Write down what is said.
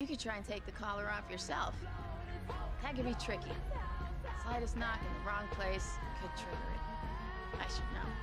You could try and take the collar off yourself. That could be tricky. Slightest knock in the wrong place could trigger it. I should know.